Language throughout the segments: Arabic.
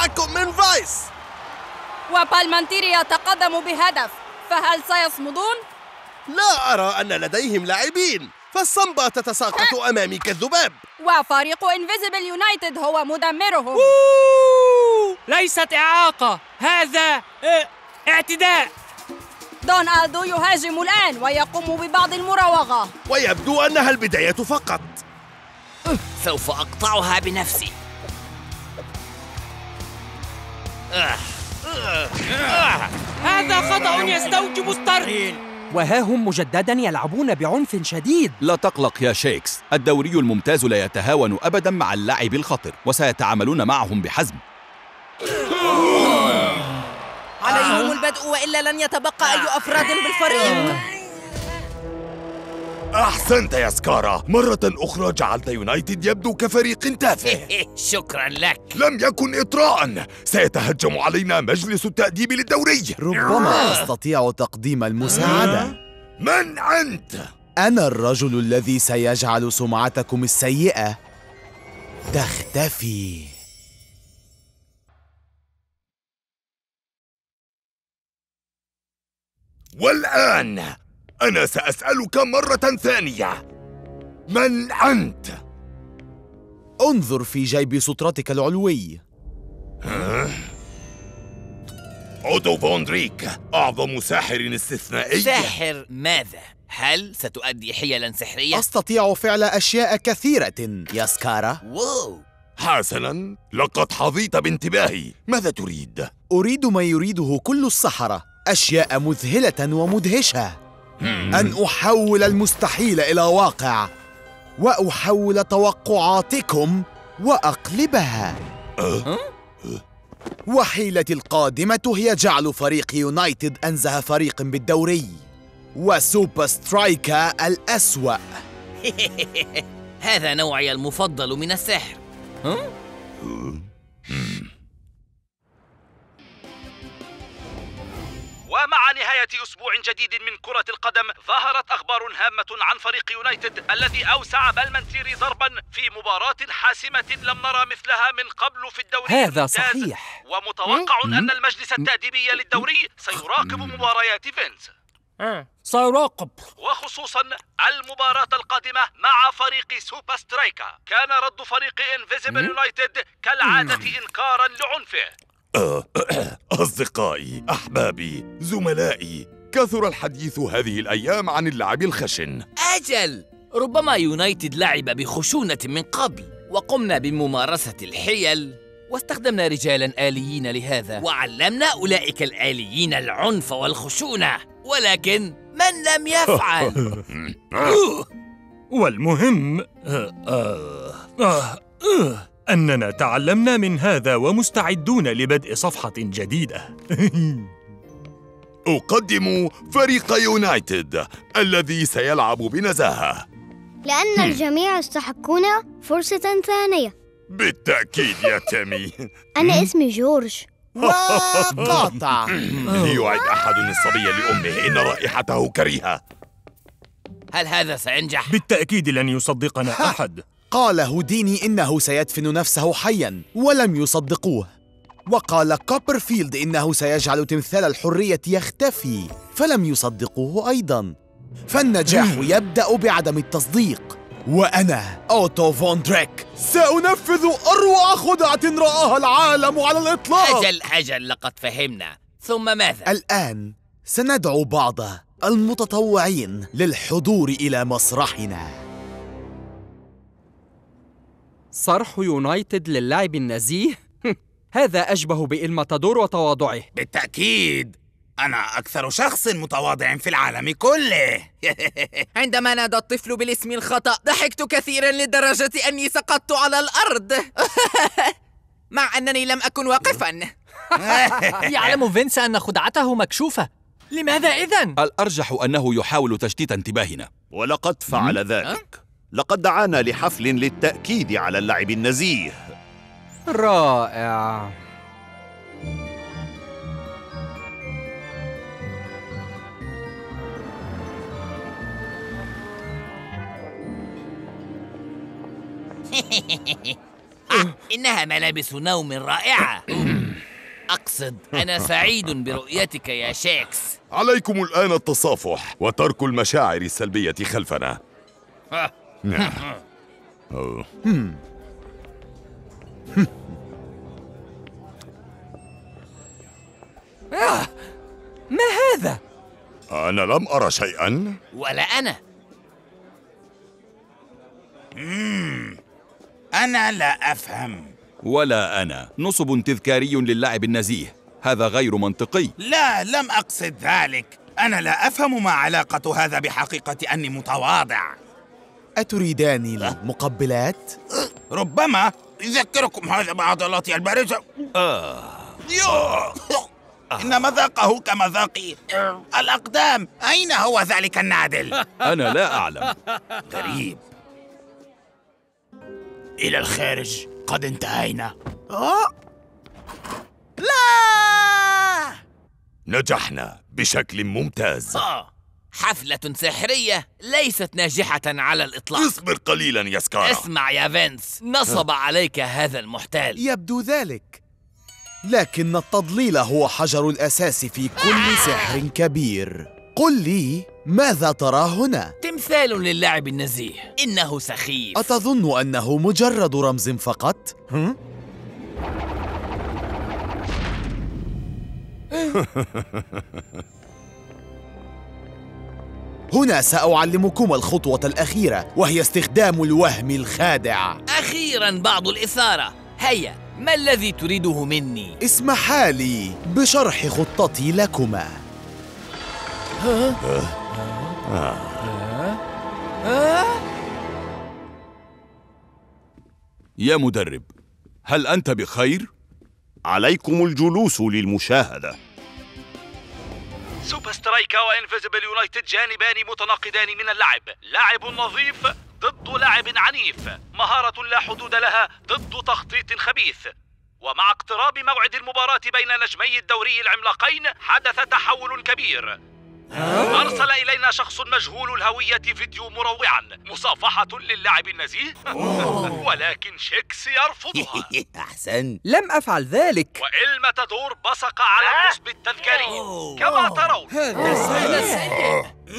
معكم من فايس. وبالمانتيري يتقدم بهدف فهل سيصمدون؟ لا أرى أن لديهم لاعبين. فالصمبا تتساقط أمامي كالذباب. وفريق انفيزيبل يونايتد هو مدمرهم. ليست إعاقة هذا آه، اعتداء. دون ألدو يهاجم الآن ويقوم ببعض المراوغة. ويبدو أنها البداية فقط. سوف أقطعها بنفسي. هذا خطأ يستوجب الطرد. وها هم مجددا يلعبون بعنف شديد. لا تقلق يا شيكس. الدوري الممتاز لا يتهاون أبدا مع اللعب الخطر وسيتعاملون معهم بحزم. عليهم البدء وإلا لن يتبقى أي أفراد بالفريق. أحسنت يا سكارا. مرة أخرى جعلت يونايتد يبدو كفريق تافه. شكرا لك. لم يكن إطراء سيتهجم علينا مجلس التأديب للدوري. ربما أستطيع تقديم المساعدة. من أنت؟ أنا الرجل الذي سيجعل سمعتكم السيئة. تختفي. والآن أنا سأسألك مرة ثانية. من أنت؟ انظر في جيب سترتك العلوي. أوتو فون دريك أعظم ساحر استثنائي. ساحر ماذا؟ هل ستؤدي حيلا سحرية؟ أستطيع فعل أشياء كثيرة يا سكارا. واو. حسنا لقد حظيت بانتباهي. ماذا تريد؟ أريد ما يريده كل السحرة. أشياء مذهلة ومدهشة. أن أحول المستحيل إلى واقع وأحول توقعاتكم وأقلبها. وحيلتي القادمة هي جعل فريق يونايتد أنزه فريق بالدوري وسوبر سترايكا الأسوأ. هذا نوعي المفضل من السحر. ومع نهاية أسبوع جديد من كرة القدم ظهرت أخبار هامة عن فريق يونايتد الذي أوسع بالمنتيري ضربا في مباراة حاسمة لم نرى مثلها من قبل في الدوري هذا. صحيح. ومتوقع أن المجلس التأديبي للدوري سيراقب مباريات فينس سيراقب. وخصوصا المباراة القادمة مع فريق سوبر سترايكا كان رد فريق انفيزيبل يونايتد كالعادة إنكارا لعنفه. أصدقائي أحبابي زملائي كثر الحديث هذه الأيام عن اللعب الخشن. أجل! ربما يونايتد لعب بخشونة من قبل وقمنا بممارسة الحيل. واستخدمنا رجالا آليين لهذا. وعلمنا أولئك الآليين العنف والخشونة. ولكن من لم يفعل؟ والمهم آه آه آه آه. أننا تعلمنا من هذا ومستعدون لبدء صفحة جديدة. أقدم فريق يونايتد الذي سيلعب بنزاهة. لأن الجميع يستحقون فرصة ثانية. بالتأكيد يا تامي أنا اسمي جورج. وقاطع. ليعد أحد الصبي لأمه إن رائحته كريهة. هل هذا سينجح؟ بالتأكيد لن يصدقنا أحد. قال هوديني إنه سيدفن نفسه حيا ولم يصدقوه. وقال كوبرفيلد إنه سيجعل تمثال الحرية يختفي فلم يصدقوه أيضا. فالنجاح يبدأ بعدم التصديق. وأنا أوتو فون دريك سأنفذ أروع خدعة رآها العالم على الإطلاق. أجل أجل لقد فهمنا. ثم ماذا؟ الآن سندعو بعض المتطوعين للحضور إلى مسرحنا. صرح يونايتد للاعب النزيه. هذا أشبه بإلماتادور وتواضعه. بالتأكيد. أنا أكثر شخص متواضع في العالم كله. عندما نادى الطفل بالاسم الخطأ ضحكت كثيرا لدرجة أني سقطت على الأرض. مع أنني لم أكن واقفا. يعلم فينس أن خدعته مكشوفة. لماذا إذن؟ الأرجح أنه يحاول تشتيت انتباهنا. ولقد فعل ذلك. لقد دعانا لحفل للتأكيد على اللعب النزيه. رائع. آه، إنها ملابس نوم رائعة. أقصد أنا سعيد برؤيتك يا شيكس. عليكم الآن التصافح وترك المشاعر السلبية خلفنا. نعم. أوه. آه، ما هذا؟ أنا لم أرى شيئا ولا أنا مم. أنا لا أفهم ولا أنا نصب تذكاري للعب النزيه هذا غير منطقي لا لم أقصد ذلك أنا لا أفهم ما علاقة هذا بحقيقة أني متواضع أتريدان المقبلات؟ ربما يذكركم هذا بعضلاتي البارزة آه. إن مذاقه كمذاقي الأقدام. أين هو ذلك النادل؟ أنا لا أعلم. غريب. إلى الخارج. قد انتهينا. لا! نجحنا بشكل ممتاز. آه. حفلة سحرية ليست ناجحة على الإطلاق. اصبر قليلا يا سكارا. اسمع يا فينس نصب عليك هذا المحتال. يبدو ذلك. لكن التضليل هو حجر الأساس في كل سحر كبير. قل لي ماذا ترى هنا؟ تمثال للاعب النزيه. إنه سخيف. أتظن أنه مجرد رمز فقط؟ هم؟ هنا سأعلمكم الخطوة الأخيرة وهي استخدام الوهم الخادع أخيرا بعض الإثارة هيا ما الذي تريده مني؟ اسمحا لي بشرح خطتي لكما يا مدرب هل أنت بخير؟ عليكم الجلوس للمشاهدة سوبر سترايكا وانفيزبل يونايتد جانبان متناقضان من اللعب. لاعب نظيف ضد لاعب عنيف. مهارة لا حدود لها ضد تخطيط خبيث. ومع اقتراب موعد المباراة بين نجمي الدوري العملاقين حدث تحول كبير. أرسل إلينا شخص مجهول الهوية فيديو مروعا مصافحة للاعب النزيه. ولكن شيكس يرفضها. أحسن. لم أفعل ذلك. وإلما تدور بصق على النصب التذكاري. كما ترون.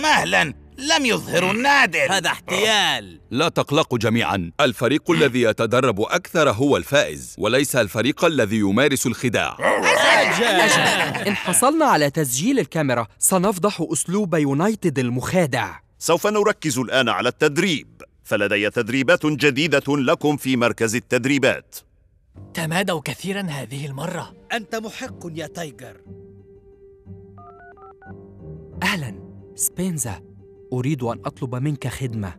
مهلا. لم يظهروا النادل هذا احتيال. لا تقلقوا جميعا. الفريق الذي يتدرب أكثر هو الفائز وليس الفريق الذي يمارس الخداع. إن حصلنا على تسجيل الكاميرا. سنفضح أسلوب يونايتد المخادع. سوف نركز الآن على التدريب. فلدي تدريبات جديدة لكم في مركز التدريبات. تمادوا كثيرا هذه المرة. أنت محق يا تايجر. أهلا. سبينزا. أريد أن أطلب منك خدمة.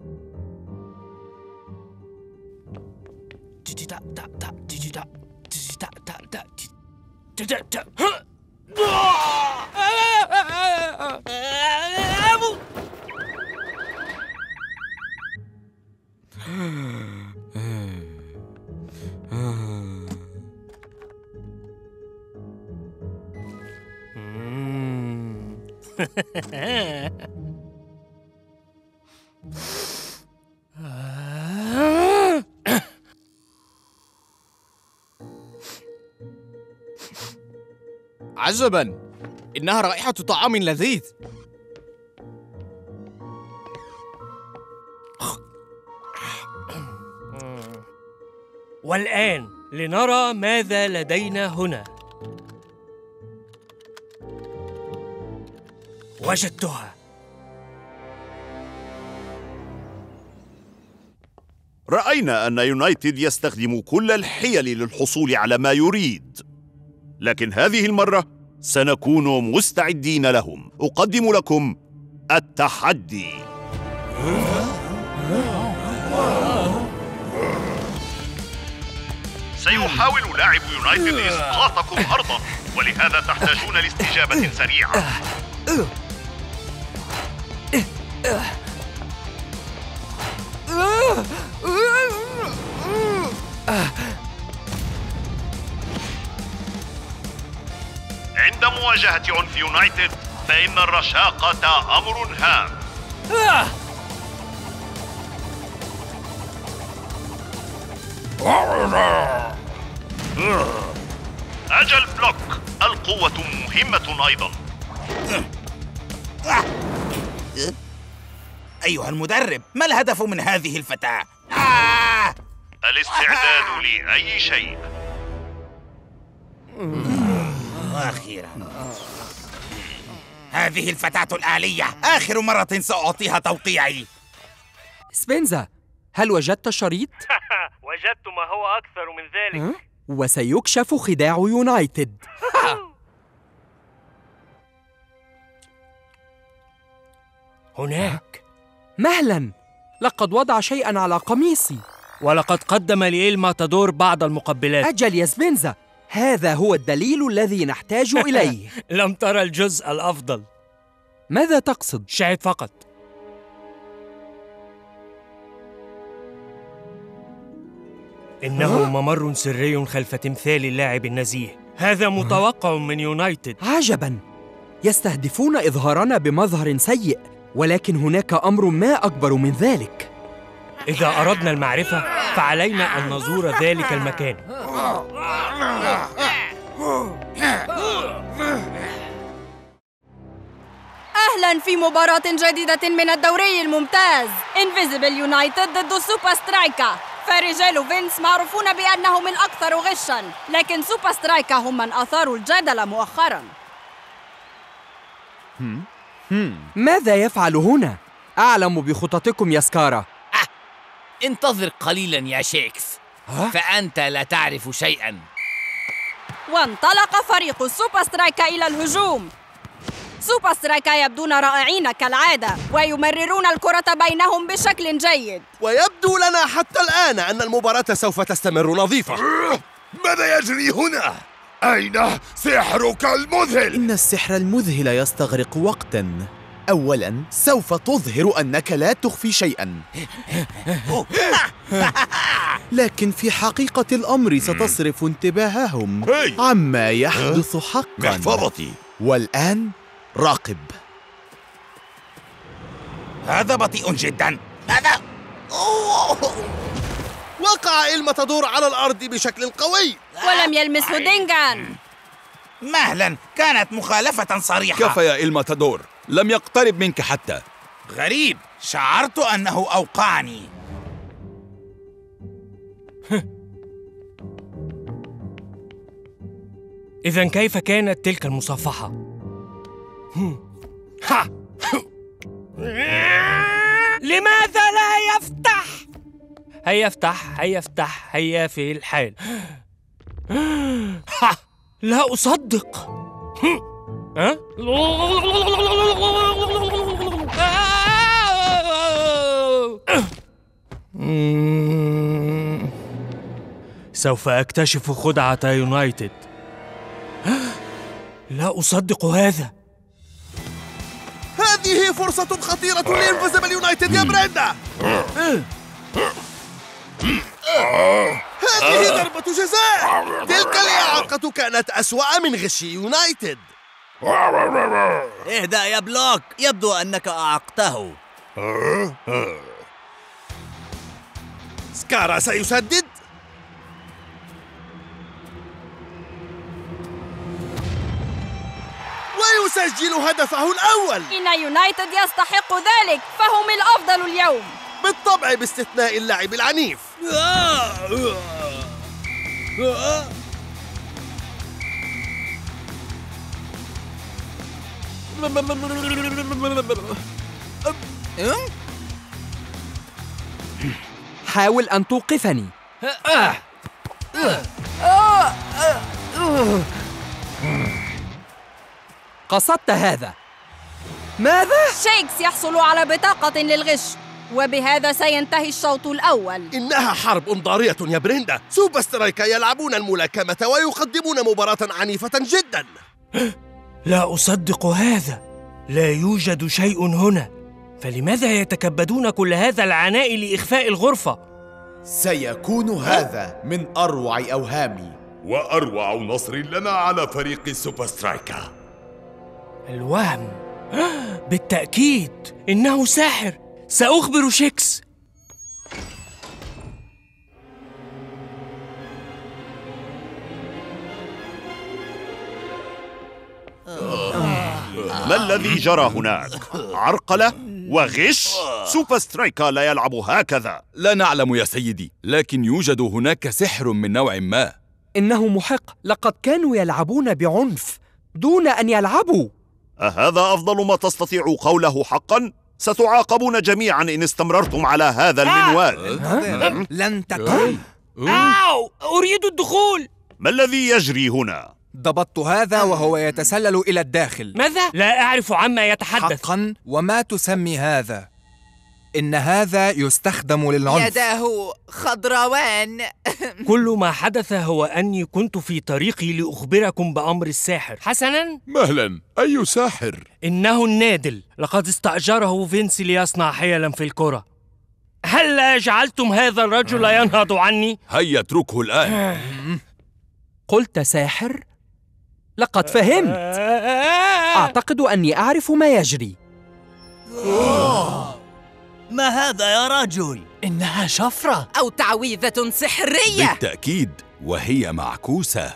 عجبا. إنها رائحة طعام لذيذ. والآن لنرى ماذا لدينا هنا. وجدتها. رأينا أن يونايتد يستخدم كل الحيل للحصول على ما يريد. لكن هذه المرة سنكون مستعدين لهم. أقدم لكم التحدي. سيحاول لاعب يونايتد إسقاطكم أرضا ولهذا تحتاجون لاستجابة سريعة. عند مواجهة عنف يونايتد فإن الرشاقة أمر هام أجل بلوك القوة مهمة أيضا أيها المدرب ما الهدف من هذه الفتاة؟ آه! الاستعداد لأي شيء. أخيرا. هذه الفتاة الآلية. آخر مرة سأعطيها توقيعي. سبينزا هل وجدت الشريط؟ وجدت ما هو أكثر من ذلك. وسيكشف خداع يونايتد. هناك. مهلا. لقد وضع شيئا على قميصي. ولقد قدم لإيل ماتادور بعض المقبلات. أجل يا سبينزا هذا هو الدليل الذي نحتاج إليه. لم ترى الجزء الأفضل. ماذا تقصد؟ شاهد فقط. إنه ممر سري خلف تمثال اللاعب النزيه. هذا متوقع من يونايتد. عجبا. يستهدفون إظهارنا بمظهر سيء ولكن هناك أمر ما أكبر من ذلك. إذا أردنا المعرفة فعلينا أن نزور ذلك المكان. أهلا في مباراة جديدة من الدوري الممتاز. انفيزيبل يونايتد ضد سوبر سترايكا فرجال فينس معروفون بأنهم الأكثر غشا لكن سوبر سترايكا هم من أثاروا الجدل مؤخرا. ماذا يفعل هنا؟ أعلم بخططكم يا سكارا. انتظر قليلا يا شيكس. فأنت لا تعرف شيئا. وانطلق فريق السوبر سترايكا إلى الهجوم. سوبر سترايكا يبدون رائعين كالعادة ويمررون الكرة بينهم بشكل جيد. ويبدو لنا حتى الآن أن المباراة سوف تستمر نظيفة. ماذا يجري هنا؟ أين سحرك المذهل؟ إن السحر المذهل يستغرق وقتا. أولا سوف تظهر أنك لا تخفي شيئا. لكن في حقيقة الأمر ستصرف انتباههم. عما يحدث حقا. محفظتي! والآن راقب. هذا بطيء جدا. هذا! وقع المتدور على الأرض بشكل قوي. ولم يلمسه دينجان مهلا كانت مخالفة صريحة. كفى يا إلماتادور لم يقترب منك حتى غريب شعرت أنه أوقعني إذا كيف كانت تلك المصافحة؟ ها. لماذا لا يفتح؟ هيا افتح هيا افتح هيا في الحال. لا أصدق. ها؟ سوف أكتشف خدعة يونايتد. لا أصدق هذا. هذه فرصة خطيرة لإنفيزيبل يونايتد يا بريندا. هذه ضربة جزاء. تلك الإعاقة كانت أسوأ من غش يونايتد. اهدأ يا بلوك يبدو أنك أعقته. سكارا سيسدد. ويسجل هدفه الأول. إن يونايتد يستحق ذلك فهم الأفضل اليوم. بالطبع باستثناء اللاعب العنيف. حاول أن توقفني. قصدت هذا. ماذا؟ شيكس يحصل على بطاقة للغش وبهذا سينتهي الشوط الأول. إنها حرب ضارية يا بريندا. سوبر سترايكا يلعبون الملاكمة ويقدمون مباراة عنيفة جدا. لا أصدق هذا. لا يوجد شيء هنا. فلماذا يتكبدون كل هذا العناء لإخفاء الغرفة؟ سيكون هذا من أروع أوهامي. وأروع نصر لنا على فريق سوبر سترايكا الوهم. بالتأكيد إنه ساحر. سأخبر شيكس. ما الذي جرى هناك؟ عرقلة وغش؟ سوبر سترايكا لا يلعب هكذا. لا نعلم يا سيدي لكن يوجد هناك سحر من نوع ما. إنه محق. لقد كانوا يلعبون بعنف دون أن يلعبوا. أهذا أفضل ما تستطيع قوله حقا؟ ستعاقبون جميعا إن استمررتم على هذا المنوال. لن تكون أو أريد الدخول. ما الذي يجري هنا؟ ضبطت هذا وهو يتسلل إلى الداخل. ماذا؟ لا أعرف عما يتحدث. حقا وما تسمي هذا؟ إن هذا يستخدم للعنف. يداه خضروان. كل ما حدث هو أني كنت في طريقي لأخبركم بأمر الساحر. حسنا. مهلا أي ساحر؟ إنه النادل. لقد استأجره فينس ليصنع حيلا في الكرة. هل جعلتم هذا الرجل ينهض عني؟ هيا اتركه الآن. قلت ساحر؟ لقد فهمت. أعتقد أني أعرف ما يجري. ما هذا يا رجل؟ إنها شفرة. أو تعويذة سحرية. بالتأكيد وهي معكوسة.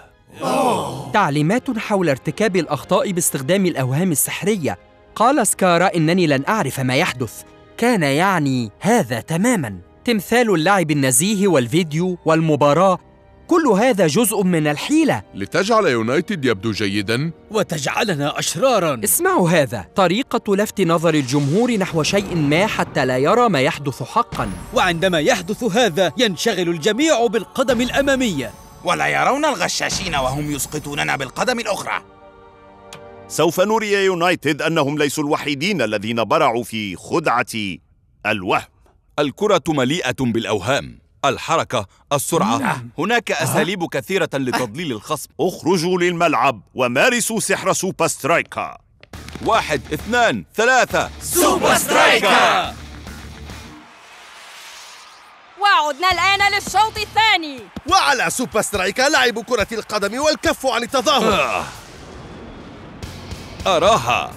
تعليمات حول ارتكاب الأخطاء باستخدام الأوهام السحرية. قال سكارا إنني لن أعرف ما يحدث. كان يعني هذا تماماً. تمثال اللعب النزيه والفيديو والمباراة. كل هذا جزء من الحيلة. لتجعل يونايتد يبدو جيدا. وتجعلنا أشرارا. اسمعوا هذا. طريقة لفت نظر الجمهور نحو شيء ما حتى لا يرى ما يحدث حقا. وعندما يحدث هذا ينشغل الجميع بالقدم الأمامية. ولا يرون الغشاشين وهم يسقطوننا بالقدم الأخرى. سوف نري يونايتد أنهم ليسوا الوحيدين الذين برعوا في خدعة الوهم. الكرة مليئة بالأوهام. الحركة، السرعة. هناك أساليب كثيرة لتضليل الخصم. اخرجوا للملعب ومارسوا سحر سوبر سترايكا. واحد اثنان ثلاثة. سوبر سترايكا! وعدنا الآن للشوط الثاني. وعلى سوبر سترايكا لعب كرة القدم والكف عن التظاهر. أراها.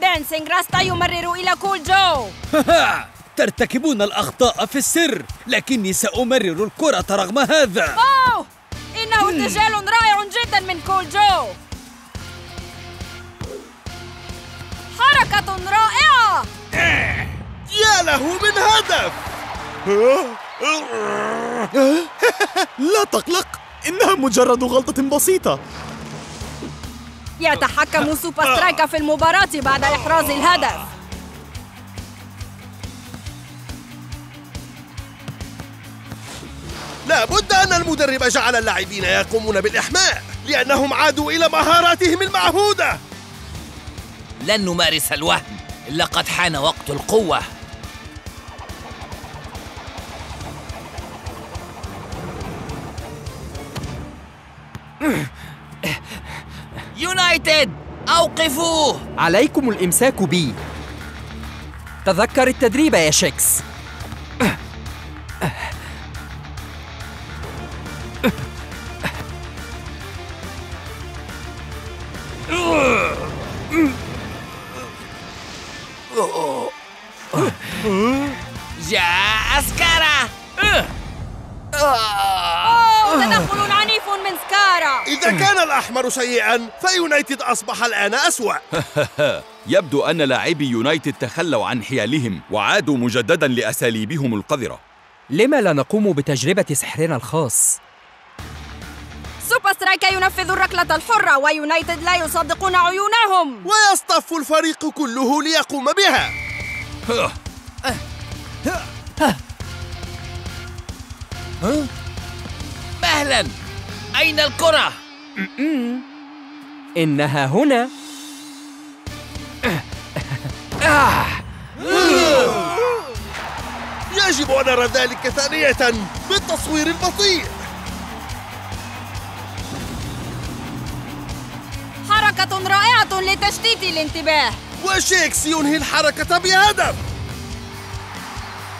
دانسينج راستا يمرر إلى كول جو ترتكبون الأخطاء في السر لكني سأمرر الكرة رغم هذا. أوه إنه ارتجال رائع جدا من كول جو. حركة رائعة. يا له من هدف. لا تقلق إنها مجرد غلطة بسيطة. يتحكم سوبر سترايكا في المباراة بعد إحراز الهدف. لا بد أن المدرب جعل اللاعبين يقومون بالإحماء لأنهم عادوا إلى مهاراتهم المعهودة. لن نمارس الوهم لقد حان وقت القوة. يونايتد أوقفوه. عليكم الإمساك بي. تذكر التدريب يا شيكس. جاء أسكارا. أوه تدخل عنيف من سكارا. إذا كان الأحمر سيئا فيونايتد أصبح الآن أسوأ. يبدو أن لاعبي يونايتد تخلوا عن حيلهم وعادوا مجددا لأساليبهم القذرة. لما لا نقوم بتجربة سحرنا الخاص؟ سوبر سترايكا ينفذ الركلة الحرة ويونايتد لا يصدقون عيونهم ويصطف الفريق كله ليقوم بها. مهلا. أين الكرة؟ إنها هنا. يجب أن نرى ذلك ثانية بالتصوير البطيء رائعة لتشتيت الانتباه. وشيكس ينهي الحركة بهدف.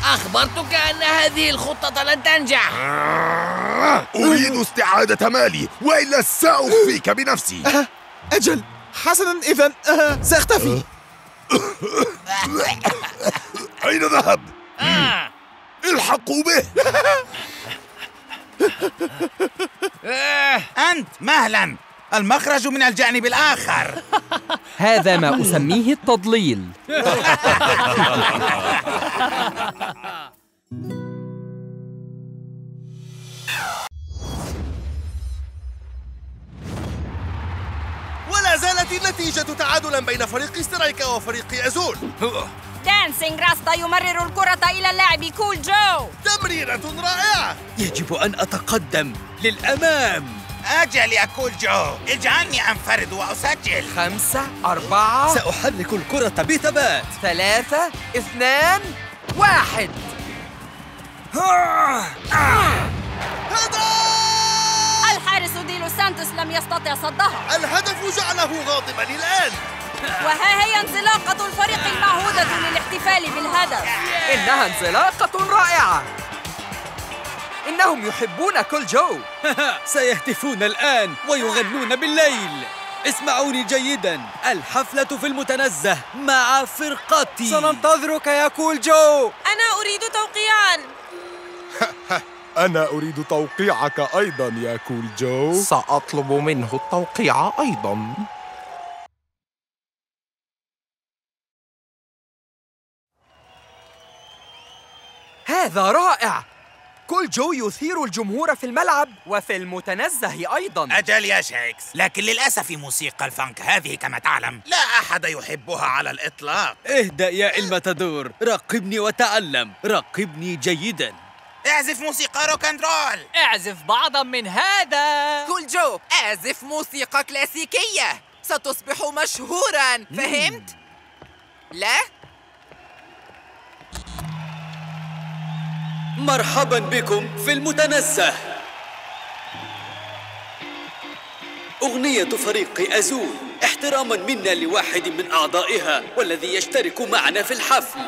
أخبرتك أن هذه الخطة لن تنجح. أريد استعادة مالي وإلا سأخفيك بنفسي. أجل. حسنا إذا آه سأختفي. أين ذهب؟ الحقوا به. أنت مهلا. المخرج من الجانب الآخر. هذا ما أسميه التضليل. ولا زالت النتيجة تعادلا بين فريق سترايكا وفريق أزول. دانسينج راستا يمرر الكرة إلى اللاعب كول جو تمريرة رائعة. يجب أن أتقدم للأمام. أجل يا كول جو اجعلني أنفرد وأسجل. خمسة أربعة. سأحرك الكرة بثبات. ثلاثة اثنان واحد. الحارس ديلو سانتوس لم يستطع صدها. الهدف جعله غاضبا الآن. وها هي انزلاقة الفريق المعهودة للاحتفال بالهدف. إنها انزلاقة رائعة. إنهم يحبون كل جو. سيهتفون الآن ويغنون بالليل. اسمعوني جيدا. الحفلة في المتنزه مع فرقتي. سننتظرك يا كول جو. أنا أريد توقيعا. أنا أريد توقيعك أيضا يا كول جو. سأطلب منه التوقيع أيضا. هذا رائع. كول جو يثير الجمهور في الملعب وفي المتنزه أيضا. أجل يا شيكس. لكن للأسف موسيقى الفانك هذه كما تعلم. لا أحد يحبها على الإطلاق. اهدأ يا المتادور راقبني وتعلم راقبني جيدا. اعزف موسيقى روك أند رول. اعزف بعضا من هذا. كول جو اعزف موسيقى كلاسيكية. ستصبح مشهورا. فهمت؟ لا؟ مرحبا بكم في المتنزه أغنية فريق أزول احتراما منا لواحد من أعضائها والذي يشترك معنا في الحفل.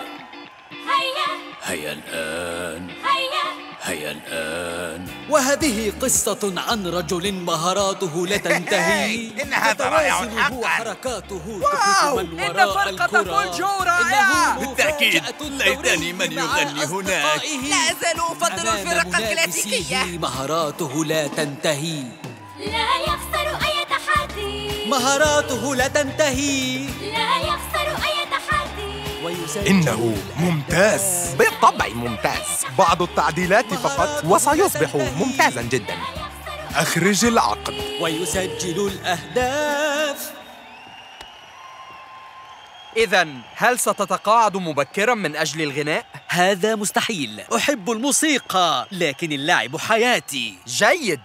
هيا. هيا الآن. هيا. هيا الآن. وهذه قصة عن رجل مهاراته لا تنتهي إن هذا رائع تتوازن حقاً. حركاته واو! إن وراء فرقة جو رائعة! بالتأكيد ليتني من يغني هناك لا أزال أفضل الفرق الكلاسيكية. مهاراته لا تنتهي. لا يخسر أي تحدي. مهاراته لا تنتهي. لا يخسر أي تحدي. إنه ممتاز. بالطبع ممتاز. بعض التعديلات فقط وسيصبح ممتازا جدا. أخرج العقد. ويسجل الأهداف. إذا هل ستتقاعد مبكرا من أجل الغناء؟ هذا مستحيل. أحب الموسيقى لكن اللعب حياتي. جيد.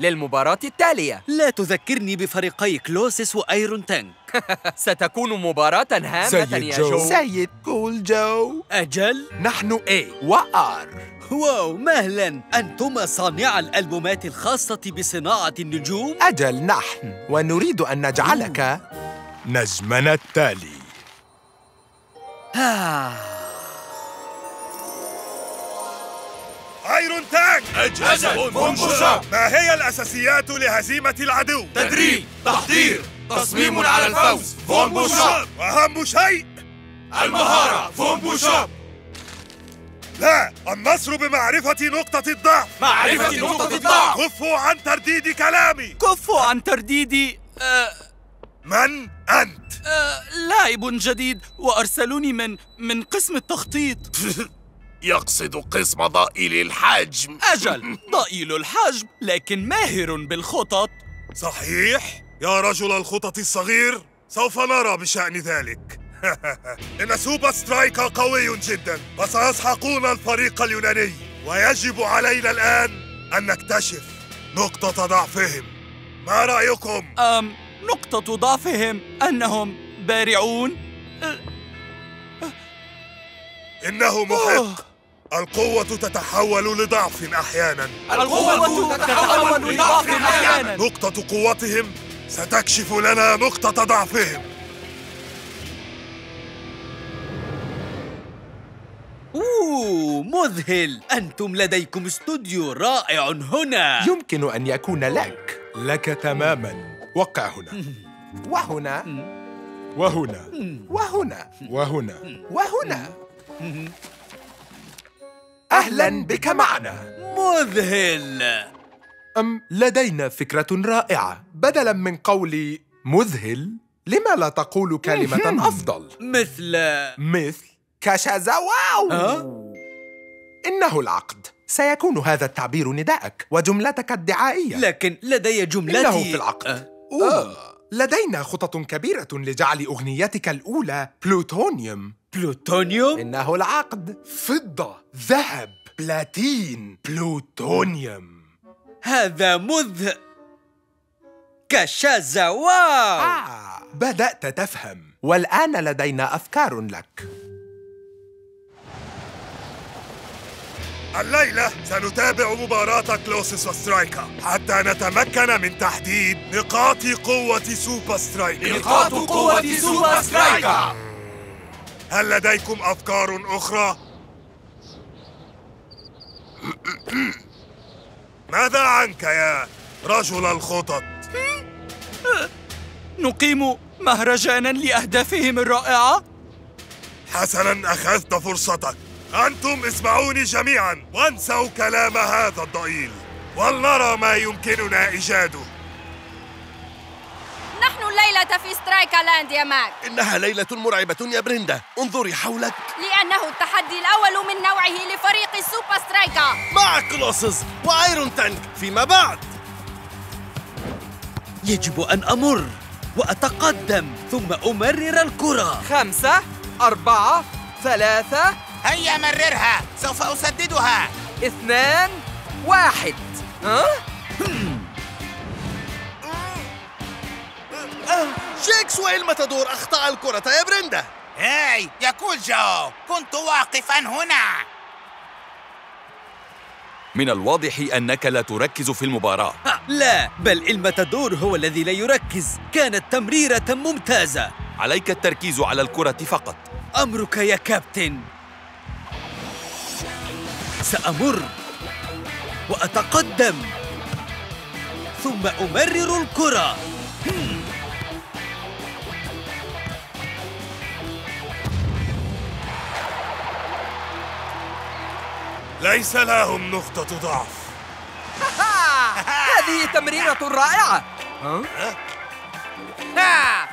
للمباراة التالية. لا تذكرني بفريقي كلوسيس وأيرون تانك ستكون مباراة هامة سيد يا جو. جو. سيد كول جو. أجل. نحن A و R واو مهلا. أنتما صانعا الألبومات الخاصة بصناعة النجوم. أجل نحن. ونريد أن نجعلك نجمنا التالي. ايرون تاك أجهزة بومبوشا. ما هي الأساسيات لهزيمة العدو؟ تدريب تحضير. تصميم على الفوز بومبوشا وأهم شيء المهارة بومبوشا لا النصر بمعرفة نقطة الضعف. معرفة نقطة الضعف. كفوا عن ترديد كلامي. كفوا عن ترديدي آه من أنت؟ آه لاعب جديد وأرسلوني من من قسم التخطيط. يقصد قسم ضئيل الحجم. أجل ضئيل الحجم لكن ماهر بالخطط. صحيح؟ يا رجل الخطط الصغير سوف نرى بشأن ذلك. إن سوبر سترايكا قوي جدا وسيسحقون الفريق اليوناني. ويجب علينا الآن أن نكتشف نقطة ضعفهم. ما رأيكم؟ أم نقطة ضعفهم أنهم بارعون؟ إنه محق. القوة تتحول لضعف أحيانا. القوة تتحول لضعف أحيانا. نقطة قوتهم ستكشف لنا نقطة ضعفهم. أوه مذهل. أنتم لديكم استوديو رائع هنا. يمكن أن يكون لك. لك تماما. وقع هنا. وهنا. وهنا. وهنا. وهنا. وهنا. أهلا بك معنا. مذهل. أم لدينا فكرة رائعة. بدلا من قولي مذهل لما لا تقول كلمة أفضل؟ مثل مثل كاشازاواو إنه العقد. سيكون هذا التعبير نداءك وجملتك الدعائية. لكن لدي جملتي إنه في العقد. آه. لدينا خطط كبيرة لجعل أغنيتك الأولى بلوتونيوم. بلوتونيوم؟ إنه العقد. فضة ذهب بلاتين بلوتونيوم. هذا مذ كاشازاواو آه. بدأت تفهم. والآن لدينا أفكار لك. الليلة سنتابع مباراة كلوسس وسترايكا حتى نتمكن من تحديد نقاط قوة سوبر سترايكا نقاط قوة سوبر سترايكا هل لديكم أفكار أخرى؟ ماذا عنك يا رجل الخطط؟ نقيم مهرجانا لأهدافهم الرائعة؟ حسنا أخذت فرصتك أنتم اسمعوني جميعا وانسوا كلام هذا الضئيل ولنرى ما يمكننا إيجاده نحن الليلة في سترايكا لاند يا ماك. إنها ليلة مرعبة يا بريندا. انظري حولك. لأنه التحدي الأول من نوعه لفريق السوبر سترايكا مع كلوسس وآيرون تانك فيما بعد. يجب أن أمر وأتقدم ثم أمرر الكرة. خمسة أربعة ثلاثة. هيا مررها. سوف أسددها. اثنان واحد. ها؟ شيكس والمتادور أخطأ الكرة يا بريندا؟ هاي يا كول جو كنت واقفا هنا. من الواضح أنك لا تركز في المباراة. لا بل المتدور هو الذي لا يركز. كانت تمريرة ممتازة. عليك التركيز على الكرة فقط. أمرك يا كابتن. سأمر وأتقدم ثم أمرر الكرة. ليس لهم نقطة ضعف. هذه تمريرة رائعة. ها؟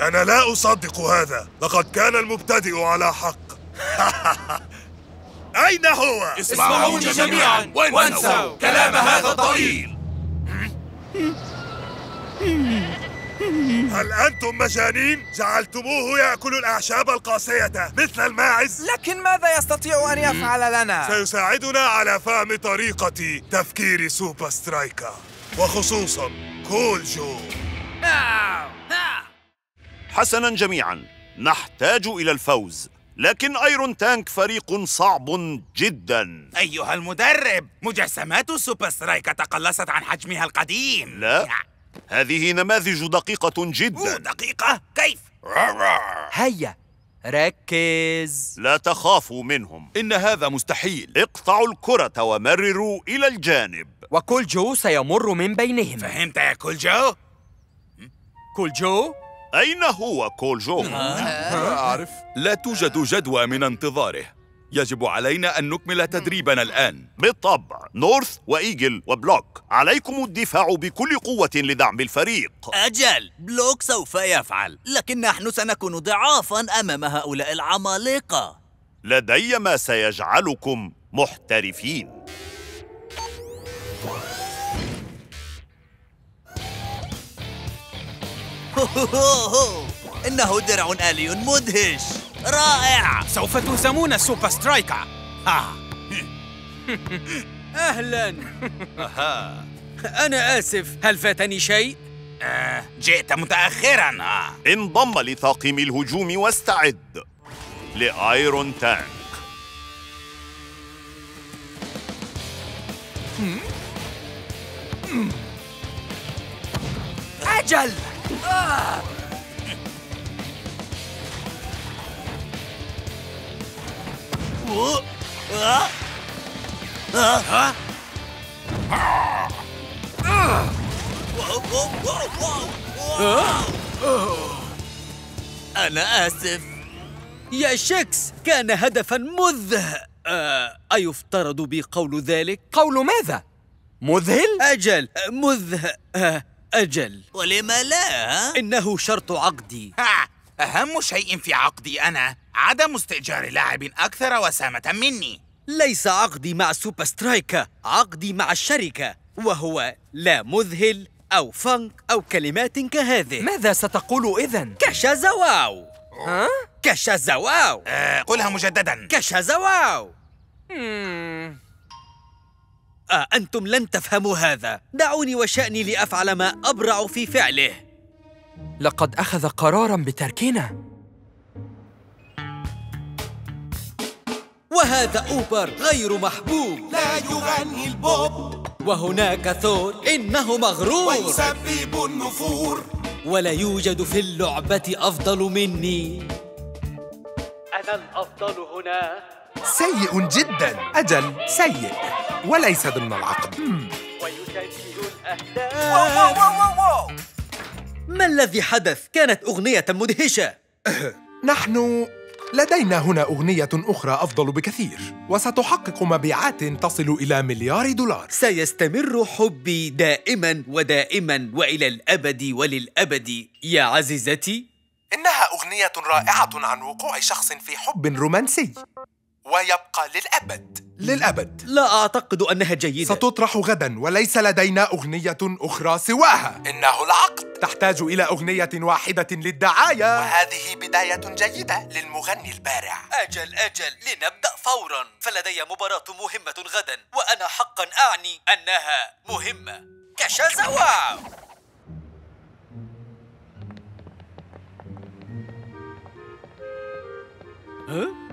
أنا لا أصدق هذا. لقد كان المبتدئ على حق. أين هو؟ اسمعوني جميعا. وانسوا كلام هذا الضئيل هل أنتم مجانين؟ جعلتموه يأكل الأعشاب القاسية مثل الماعز؟ لكن ماذا يستطيع أن يفعل لنا؟ سيساعدنا على فهم طريقة تفكير سوبر سترايكا وخصوصا كول جو حسنا جميعا نحتاج إلى الفوز لكن أيرون تانك فريق صعب جدا أيها المدرب مجسمات سوبر سترايكا تقلصت عن حجمها القديم لا هذه نماذج دقيقة جدا دقيقة؟ كيف؟ هيا ركز لا تخافوا منهم إن هذا مستحيل اقطعوا الكرة ومرروا إلى الجانب وكول جو سيمر من بينهم فهمت يا كل جو؟ كل جو؟ أين هو كول جو؟ لا أعرف لا توجد جدوى من انتظاره يجب علينا أن نكمل تدريبنا الآن. بالطبع. نورث وإيجل وبلوك. عليكم الدفاع بكل قوة لدعم الفريق. أجل بلوك سوف يفعل لكن نحن سنكون ضعافا أمام هؤلاء العمالقة. لدي ما سيجعلكم محترفين. إنه درع آلي مدهش. رائع. سوف تهزمون سوبر سترايكا ها. أهلا. أنا آسف. هل فاتني شيء؟ آه جئت متأخرا. آه. انضم لطاقم الهجوم واستعد لآيرون تانك. أجل. أنا آسف يا شيكس كان هدفا مذ آه، أيفترض بي قول ذلك؟ قول ماذا؟ مذهل؟ أجل مذه آه، أجل ولم لا؟ إنه شرط عقدي ها أهم شيء في عقدي أنا عدم استئجار لاعب أكثر وسامة مني. ليس عقدي مع سوبر سترايكا عقدي مع الشركة وهو لا مذهل أو فانك أو كلمات كهذه. ماذا ستقول إذن؟ كشازواو ها؟ كشازواو آه قلها مجددا. كشازواو آه أنتم لن تفهموا هذا. دعوني وشأني لأفعل ما أبرع في فعله. لقد أخذ قرارا بتركنا. وهذا أوبر غير محبوب. لا يغني البوب. وهناك ثور إنه مغرور. ويسبب النفور. ولا يوجد في اللعبة أفضل مني. أنا الأفضل هنا. سيء جدا. أجل سيء. وليس ضمن العقد. ويسجل الأهداف. ما الذي حدث؟ كانت أغنية مدهشة. نحن لدينا هنا أغنية أخرى أفضل بكثير وستحقق مبيعات تصل إلى مليار دولار. سيستمر حبي دائما ودائما وإلى الأبد وللأبد. يا عزيزتي. إنها أغنية رائعة عن وقوع شخص في حب رومانسي. ويبقى للأبد. للأبد. لا أعتقد أنها جيدة. ستطرح غدا وليس لدينا أغنية أخرى سواها. إنه العقد. تحتاج إلى أغنية واحدة للدعاية. وهذه بداية جيدة للمغني البارع. أجل أجل لنبدأ فورا. فلدي مباراة مهمة غدا وأنا حقا أعني أنها مهمة. كشازواو ها؟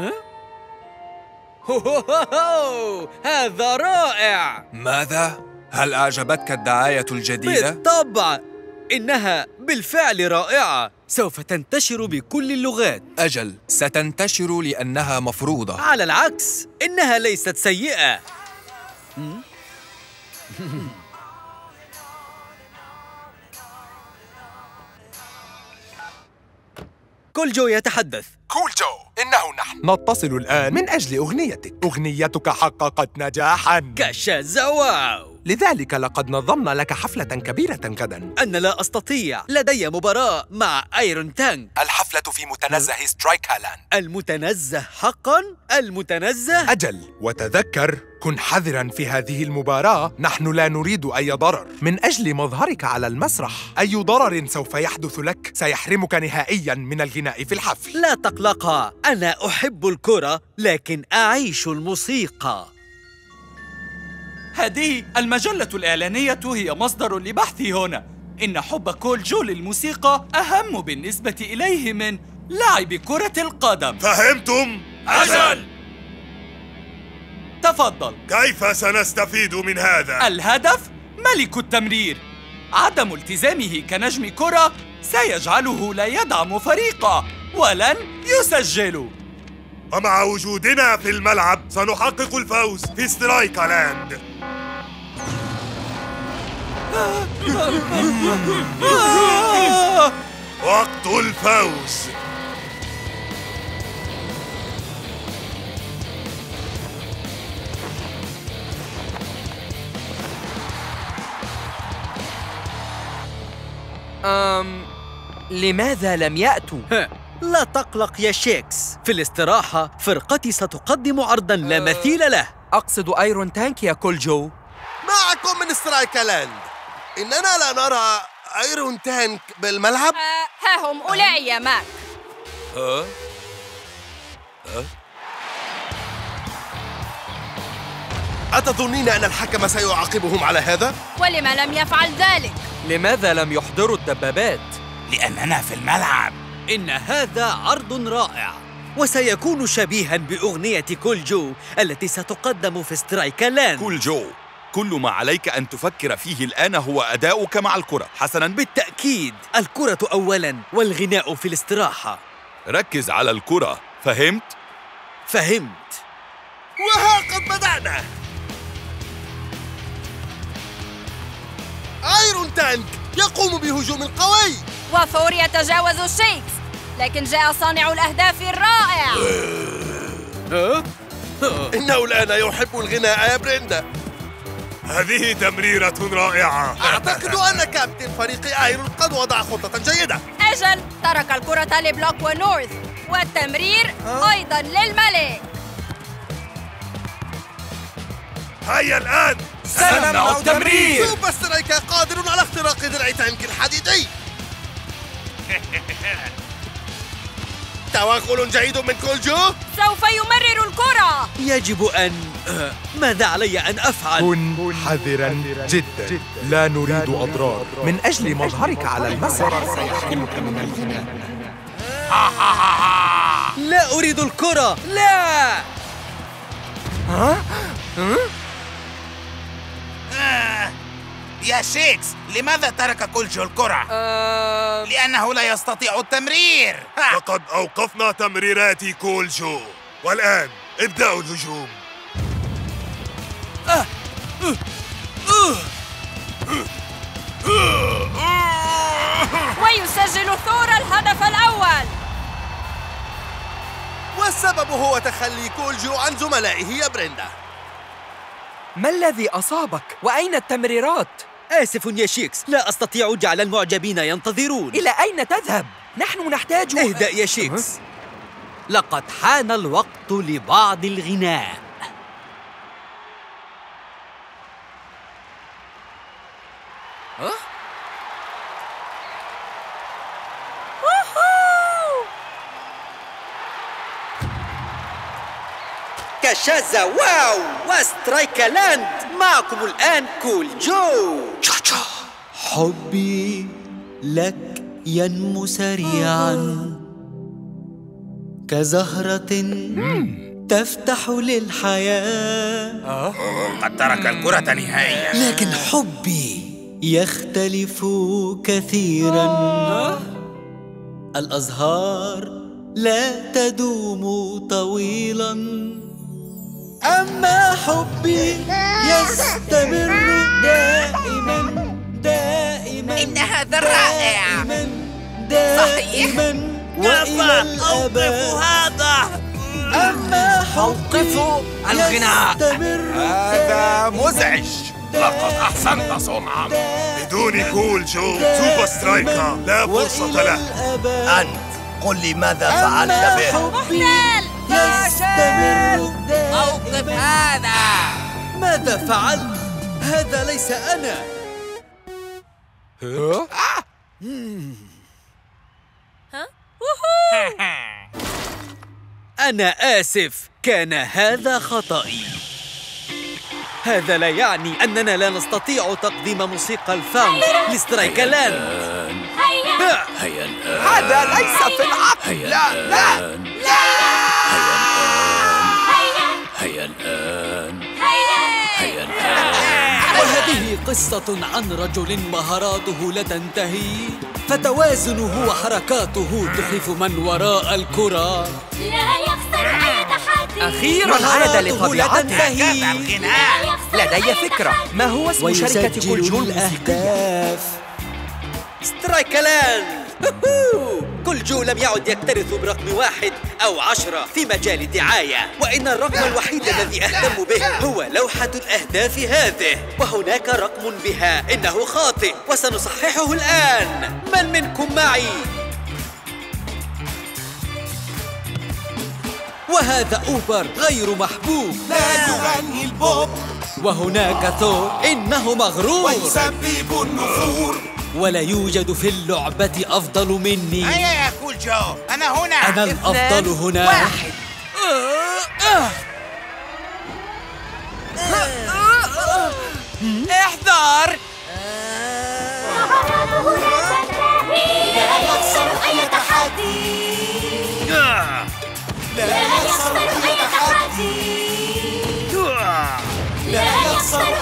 ها؟ هذا رائع! ماذا؟ هل أعجبتك الدعاية الجديدة؟ بالطبع! إنها بالفعل رائعة! سوف تنتشر بكل اللغات! أجل ستنتشر لأنها مفروضة. على العكس! إنها ليست سيئة! كول جو يتحدث! كول جو إنه نحن. نتصل الآن. من أجل أغنيتك. أغنيتك حققت نجاحاً. كشازواو لذلك لقد نظمنا لك حفلة كبيرة غدا. أنا لا أستطيع. لدي مباراة مع ايرون تانك الحفلة في متنزه سترايكا لاند المتنزه حقا؟ المتنزه؟ أجل. وتذكر كن حذرا في هذه المباراة. نحن لا نريد أي ضرر. من أجل مظهرك على المسرح أي ضرر سوف يحدث لك؟ سيحرمك نهائيا من الغناء في الحفل. لا تقلقا أنا أحب الكرة لكن أعيش الموسيقى. هذه المجلة الإعلانية هي مصدر لبحثي هنا. إن حب كول جو للموسيقى أهم بالنسبة إليه من لعب كرة القدم. فهمتم؟ أجل! تفضل. كيف سنستفيد من هذا؟ الهدف؟ ملك التمرير. عدم التزامه كنجم كرة سيجعله لا يدعم فريقه ولن يسجل. ومع وجودنا في الملعب سنحقق الفوز في سترايكا لاند. وقت الفوز. أم لماذا لم يأتوا؟ لا تقلق يا شيكس. في الاستراحة فرقتي ستقدم عرضا لا مثيل له. أقصد أيرون تانك يا كول جو معكم من سترايكا لاند إننا لا نرى ايرون تانك بالملعب آه، ها هم أولئك يا ماك ها؟ ها؟ أتظنين أن الحكم سيعاقبهم على هذا؟ ولم لم يفعل ذلك لماذا لم يحضروا الدبابات؟ لأننا في الملعب إن هذا عرض رائع وسيكون شبيها بأغنية كول جو التي ستقدم في سترايكا لاند كول جو كل ما عليك أن تفكر فيه الآن هو أداؤك مع الكرة. حسنا بالتأكيد. الكرة أولا والغناء في الاستراحة. ركز على الكرة. فهمت؟ فهمت. وها قد بدأنا. ايرون تانك يقوم بهجوم قوي. وثور يتجاوز الشيكس لكن جاء صانع الأهداف الرائع. إنه الآن يحب الغناء يا بريندا. هذه تمريرة رائعة. أعتقد أن كابتن فريق آيرون قد وضع خطة جيدة. أجل ترك الكرة لبلوك ونورث والتمرير أيضا للملك. هيا الآن. سنمنع التمرير. سوبر سترايكا قادر على اختراق درع تانك الحديدي. توغل جيد من كولجو سوف يمرر الكرة. يجب أن آه، ماذا علي أن أفعل؟ كن حذرا جدا. لا نريد أضرار. من أجل مظهرك على المسرح. سيحرمك من الغناء لا أريد الكرة. لا. ها؟ آه. يا شيكس لماذا ترك كولجو الكرة؟ آه. لأنه لا يستطيع التمرير لقد أوقفنا تمريرات كولجو والآن ابدأوا الهجوم ويسجل ثور الهدف الأول والسبب هو تخلي كولجو عن زملائه يا بريندا ما الذي أصابك؟ وأين التمريرات؟ آسف يا شيكس لا أستطيع جعل المعجبين ينتظرون. إلى أين تذهب؟ نحن نحتاج اهدأ يا شيكس. لقد حان الوقت لبعض الغناء. كشازا واو! وسترايكا لاند. معكم الآن كول جو. حبي لك ينمو سريعا. كزهرة تفتح للحياة. قد ترك الكرة نهائيا. لكن حبي يختلف كثيرا. الأزهار لا تدوم طويلا. أما حبي يستمر دائما دائما إن هذا رائع دائما وإلى الأبد. هذا. أما أوقفوا الغناء. هذا مزعج. لقد أحسنت صنعا بدون كولجو سوبر سترايكا لا فرصة له. أنت قل لي ماذا فعلت به. محتال يستمر. أوقف هذا. ماذا فعلت؟ هذا ليس أنا. أنا آسف. كان هذا خطأي. هذا لا يعني أننا لا نستطيع تقديم موسيقى الفانك لسترايك لاند هيا. هيا الآن. هذا ليس في العقل. لا لا لا. هيا الآن. هيا وهذه قصة عن رجل مهاراته لا تنتهي فتوازنه وحركاته تخيف من وراء الكرة. لا يخسر أي تحدي. أخيرا عاد لطبيعته. لدي فكرة. ما هو اسم شركتك الموسيقية؟ الأهداف. سترايكا لاند هوهو! كول جو لم يعد يكترث برقم واحد أو عشرة في مجال الدعاية. وإن الرقم الوحيد الذي أهتم به هو لوحة الأهداف هذه. وهناك رقم بها. إنه خاطئ. وسنصححه الآن. من منكم معي؟ وهذا أوبر غير محبوب. لا يغني البوب. وهناك ثور إنه مغرور. ويسبب النفور. ولا يوجد في اللعبة أفضل مني. هيا يا كولجو أنا هنا. أنا الأفضل هنا. واحد. احذر تنتهي لا يخسر أي تحدي. لا يخسر أي تحدي لا يخسر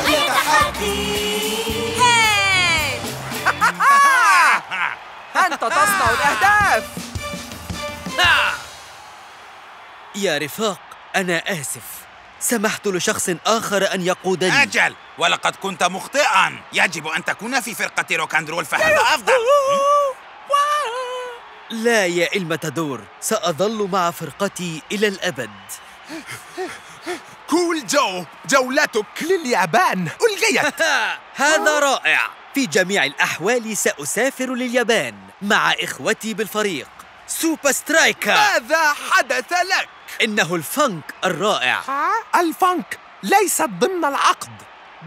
أنت تصنع الأهداف. يا رفاق أنا آسف. سمحت لشخص آخر أن يقودني. أجل ولقد كنت مخطئا. يجب أن تكون في فرقة روك أند رول فهذا أفضل. لا يا إلماتادور سأظل مع فرقتي إلى الأبد. كول جو جولتك لليابان. ألغيت. هذا رائع. في جميع الأحوال سأسافر لليابان. مع إخوتي بالفريق. سوبر سترايكا ماذا حدث لك؟ إنه الفانك الرائع. الفانك ليست ضمن العقد.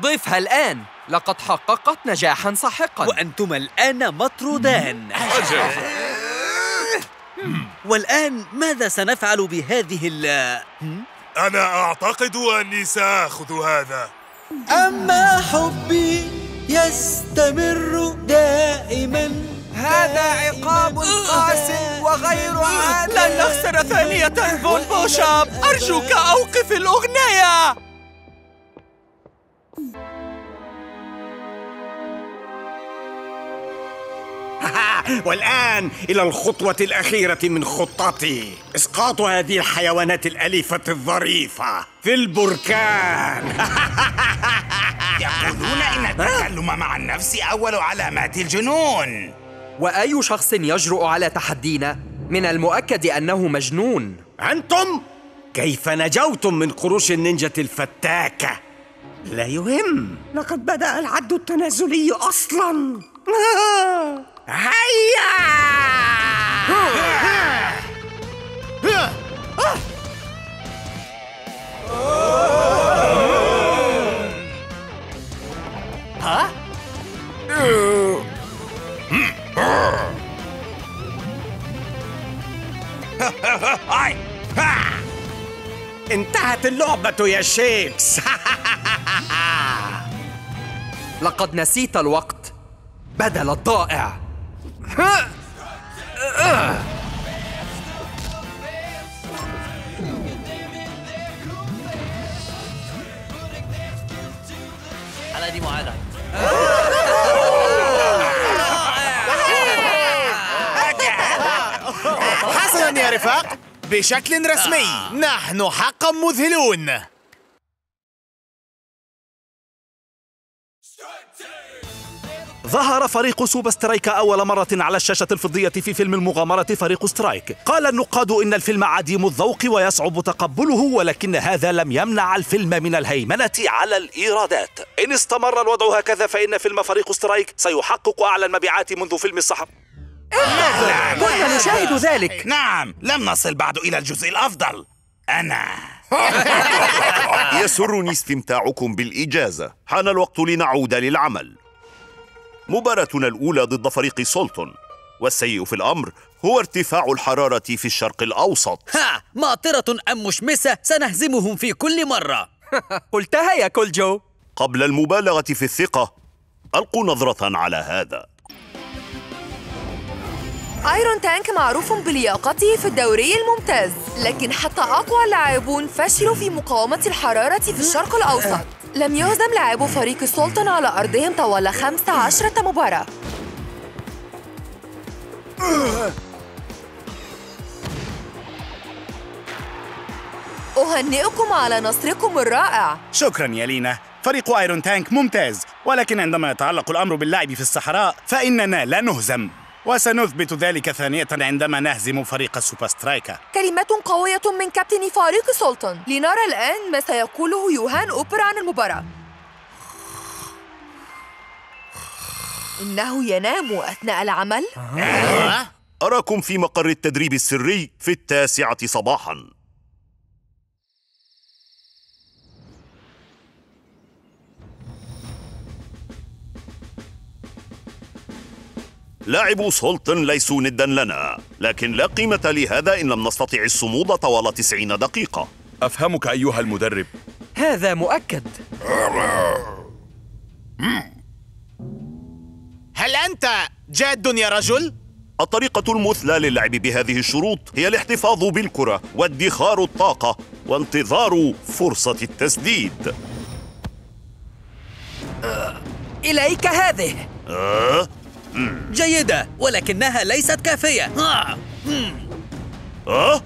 ضفها الآن. لقد حققت نجاحا ساحقا. وأنتما الآن مطرودان. والآن ماذا سنفعل بهذه ال أنا أعتقد أني سآخذ هذا. أما حبي يستمر دائما. هذا عقاب قاس وغير عادل لن نخسر ثانية فون بوشاب. أرجوك أوقف الأغنية. والآن إلى الخطوة الأخيرة من خطتي. إسقاط هذه الحيوانات الأليفة الظريفة في البركان. يقولون إن التكلم مع النفس أول علامات الجنون. وأي شخص يجرؤ على تحدينا من المؤكد أنه مجنون. أنتم كيف نجوتم من قروش النينجا الفتاكة؟ لا يهم. لقد بدأ العد التنازلي أصلاً. هيا! ها؟ انتهت اللعبة يا شيكس لقد نسيت الوقت. بدل الضائع. بشكل رسمي. نحن حقا مذهلون. ظهر فريق سوبر سترايكا أول مرة على الشاشة الفضية في فيلم المغامرة فريق سترايك. قال النقاد إن الفيلم عديم الذوق ويصعب تقبله ولكن هذا لم يمنع الفيلم من الهيمنة على الإيرادات. إن استمر الوضع هكذا فإن فيلم فريق سترايك سيحقق أعلى المبيعات منذ فيلم الصحراء كنا نشاهد ذلك؟ نعم. لم نصل بعد إلى الجزء الأفضل. أنا. يسرني استمتاعكم بالإجازة. حان الوقت لنعود للعمل. مباراتنا الأولى ضد فريق سولتون. والسيء في الأمر هو ارتفاع الحرارة في الشرق الأوسط. ها ماطرة أم مشمسة سنهزمهم في كل مرة. قلتها يا كول جو قبل المبالغة في الثقة ألقوا نظرة على هذا. ايرون تانك معروف بلياقته في الدوري الممتاز لكن حتى أقوى اللاعبون فشلوا في مقاومة الحرارة في الشرق الأوسط. لم يهزم لاعبو فريق سولتون على أرضهم طوال 15 مباراة. أهنئكم على نصركم الرائع. شكرا يا لينا. فريق ايرون تانك ممتاز ولكن عندما يتعلق الأمر باللعب في الصحراء فإننا لا نهزم. وسنثبت ذلك ثانية عندما نهزم فريق سوبر سترايكا كلمات قوية من كابتن فريق سولتون. لنرى الآن ما سيقوله يوهان أوبر عن المباراة. إنه ينام أثناء العمل. أراكم في مقر التدريب السري في التاسعة صباحاً. لاعبو سولتون ليسوا ندا لنا لكن لا قيمة لهذا إن لم نستطع الصمود طوال تسعين دقيقة. أفهمك أيها المدرب. هذا مؤكد. هل أنت جاد يا رجل؟ الطريقة المثلى للعب بهذه الشروط هي الاحتفاظ بالكرة وادخار الطاقة وانتظار فرصة التسديد. إليك هذه. أه؟ جيدة ولكنها ليست كافية آه. أه؟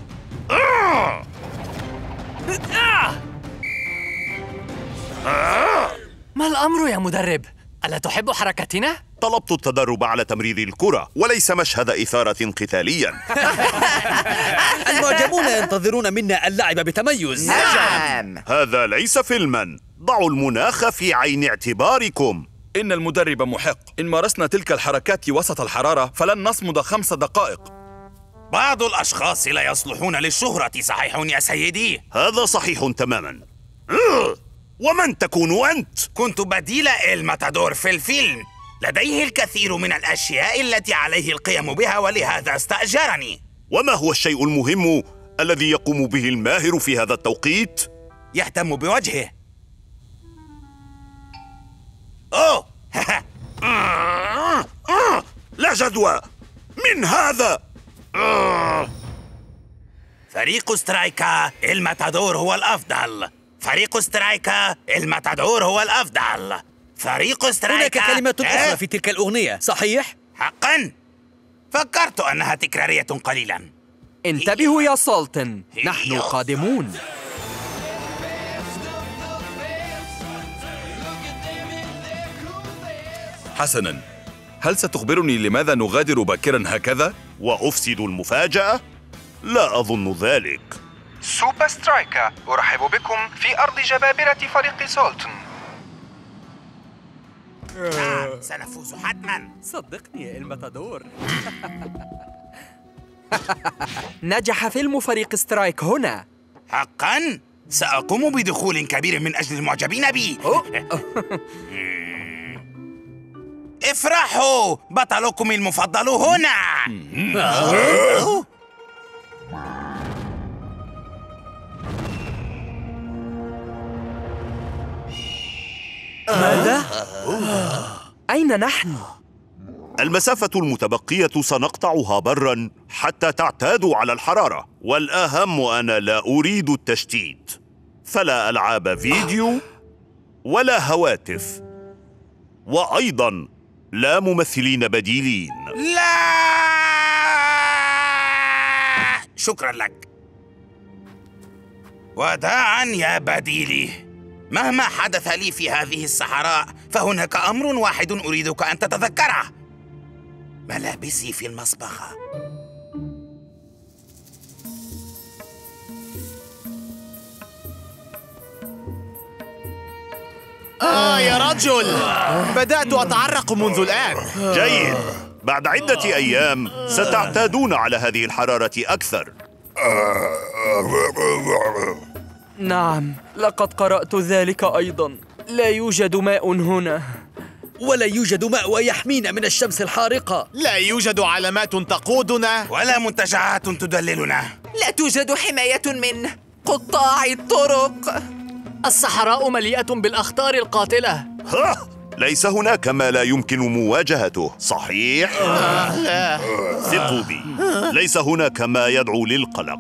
ما الأمر يا مدرب؟ ألا تحب حركتنا؟ طلبت التدرب على تمرير الكرة وليس مشهد إثارة قتاليا المعجبون ينتظرون منا اللعب بتميز نعم. هذا ليس فيلما ضعوا المناخ في عين اعتباركم إن المدرب محق إن مارسنا تلك الحركات وسط الحرارة فلن نصمد خمس دقائق بعض الأشخاص لا يصلحون للشهرة صحيح يا سيدي هذا صحيح تماما! ومن تكون أنت؟ كنت بديل الماتادور في الفيلم لديه الكثير من الأشياء التي عليه القيام بها ولهذا استأجرني وما هو الشيء المهم الذي يقوم به الماهر في هذا التوقيت؟ يهتم بوجهه أوه. لا جدوى. من هذا؟ فريق سترايكا الماتادور هو الأفضل. فريق سترايكا الماتادور هو الأفضل. فريق سترايكا هناك كلمات إيه؟ أخرى في تلك الأغنية صحيح؟ حقا. فكرت أنها تكرارية قليلا. انتبهوا يا سولتون نحن قادمون. حسنا. هل ستخبرني لماذا نغادر باكرا هكذا؟ وأفسد المفاجأة؟ لا أظن ذلك. سوبر سترايكا أرحب بكم في أرض جبابرة فريق سولتون. نعم سنفوز حتما. صدقني يا إلماتادور. نجح فيلم فريق سترايك هنا. حقا؟ سأقوم بدخول كبير من أجل المعجبين بي. افرحوا بطلكم المفضل هنا ماذا؟ أين نحن؟ المسافة المتبقية سنقطعها برا حتى تعتادوا على الحرارة والأهم أنا لا أريد التشتيت فلا ألعاب فيديو ولا هواتف وأيضا لا ممثلين بديلين. لا! شكرا لك. وداعا يا بديلي. مهما حدث لي في هذه الصحراء فهناك أمر واحد أريدك أن تتذكره. ملابسي في المصبخه آه يا رجل. بدأت أتعرق منذ الآن. جيد. بعد عدة أيام ستعتادون على هذه الحرارة أكثر. نعم لقد قرأت ذلك أيضا. لا يوجد ماء هنا. ولا يوجد ماء يحمينا من الشمس الحارقة. لا يوجد علامات تقودنا. ولا منتجعات تدللنا. لا توجد حماية من قطاع الطرق. الصحراء مليئة بالأخطار القاتلة. ها! ليس هناك ما لا يمكن مواجهته. صحيح؟ ثقوا بي. ليس هناك ما يدعو للقلق.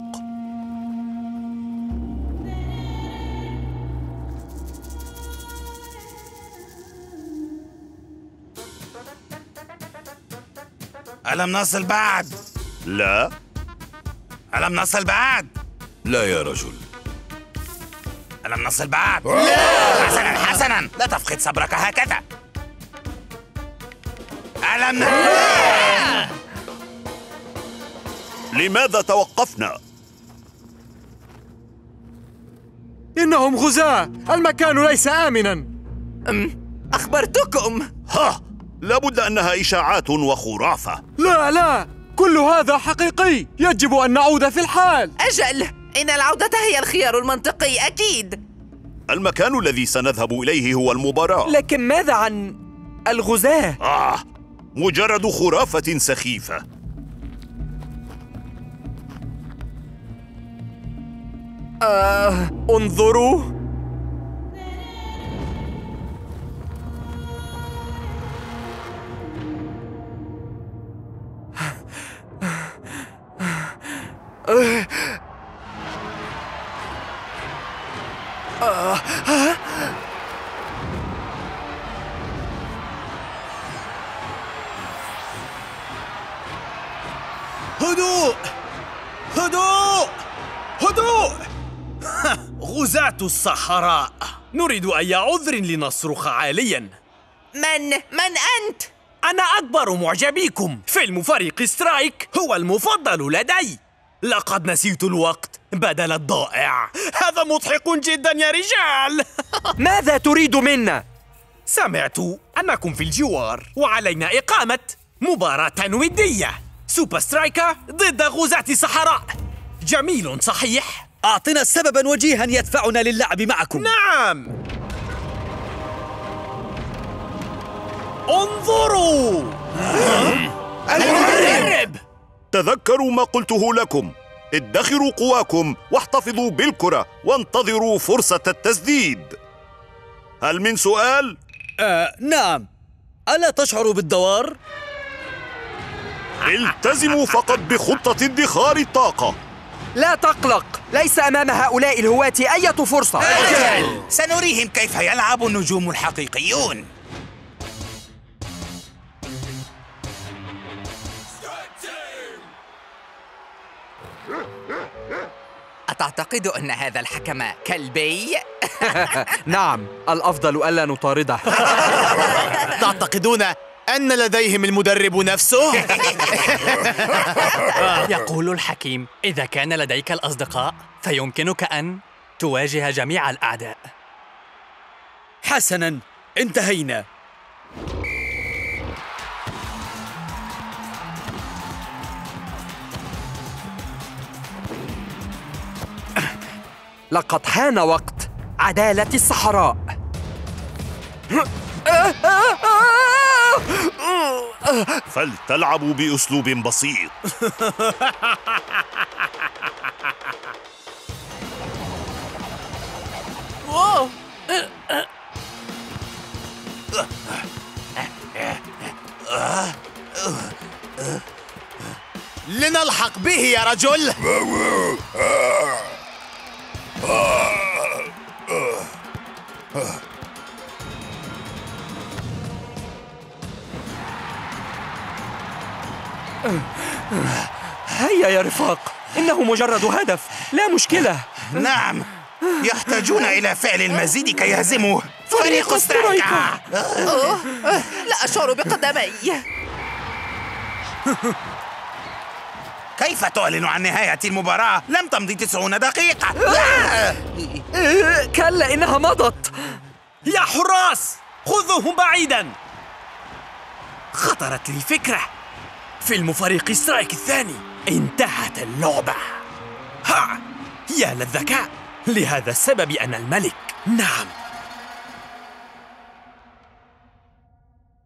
ألم نصل بعد؟ لا. ألم نصل بعد؟ لا يا رجل. ألم نصل بعد؟ لا حسنا حسنا. لا تفقد صبرك هكذا. ألم لا لماذا توقفنا؟ إنهم غزاة. المكان ليس آمنا. أخبرتكم. ها لابد أنها إشاعات وخرافة. لا لا. كل هذا حقيقي. يجب أن نعود في الحال. أجل. إن العودة هي الخيار المنطقي أكيد. المكان الذي سنذهب إليه هو المباراة. لكن ماذا عن الغزاة؟ آه مجرد خرافة سخيفة. آه انظروا. آه. آه. هدوء! هدوء! هدوء! غزاة الصحراء! نريد أي عذر لنصرخ عاليا. من؟ من أنت؟ أنا أكبر معجبيكم. فيلم فريق سترايك هو المفضل لدي. لقد نسيت الوقت. بدل الضائع. هذا مضحك جدا يا رجال. ماذا تريد منا؟ سمعت أنكم في الجوار وعلينا إقامة مباراة ودية. سوبر سترايكا ضد غزاة الصحراء جميل صحيح؟ أعطنا سببا وجيها يدفعنا للعب معكم. نعم. انظروا. المدرب تذكروا ما قلته لكم. ادخروا قواكم واحتفظوا بالكرة وانتظروا فرصة التسديد. هل من سؤال؟ آه نعم. ألا تشعر بالدوار؟ التزموا فقط بخطة ادخار الطاقة. لا تقلق ليس أمام هؤلاء الهواة أية فرصة. أجل! سنريهم كيف يلعب النجوم الحقيقيون. أتعتقد أن هذا الحكم كلبي؟ نعم الأفضل ألا نطارده تعتقدون أن لديهم المدرب نفسه؟ يقول الحكيم إذا كان لديك الأصدقاء فيمكنك أن تواجه جميع الأعداء حسنا انتهينا لقد حان وقت عدالة الصحراء. فلتلعبوا بأسلوب بسيط. لنلحق به يا رجل. يا رفاق. إنه مجرد هدف لا مشكلة. نعم. يحتاجون إلى فعل المزيد كي يهزموا فريق سترايكا أوه، لا أشعر بقدمي. كيف تعلن عن نهاية المباراة؟ لم تمضي تسعون دقيقة. كلا إنها مضت. يا حراس خذوهم بعيدا. خطرت لي فكرة فيلم فريق سترايك الثاني. انتهت اللعبة. ها يا للذكاء. لهذا السبب أنا الملك نعم.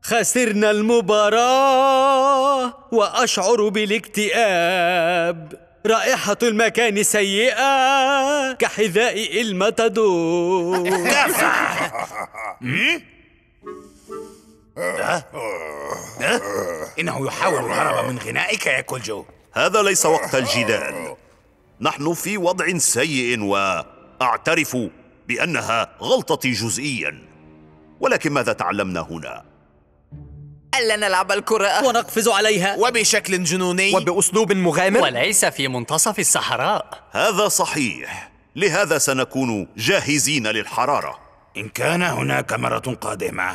خسرنا المباراة وأشعر بالاكتئاب. رائحة المكان سيئة كحذاء المتدور إنه يحاول الهرب من غنائك يا كولجو هذا ليس وقت الجدال. نحن في وضع سيء وأعترف بأنها غلطتي جزئيا. ولكن ماذا تعلمنا هنا؟ ألا نلعب الكرة. ونقفز عليها. وبشكل جنوني. وبأسلوب مغامر. وليس في منتصف الصحراء. هذا صحيح. لهذا سنكون جاهزين للحرارة. إن كان هناك مرة قادمة